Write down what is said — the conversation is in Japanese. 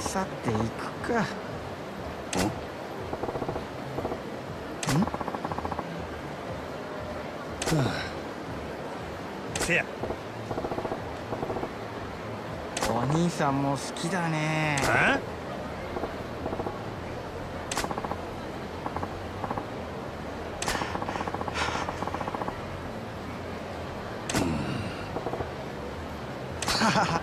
さて行くか。ん？はあせや。お兄さんも好きだね。え？ハハハ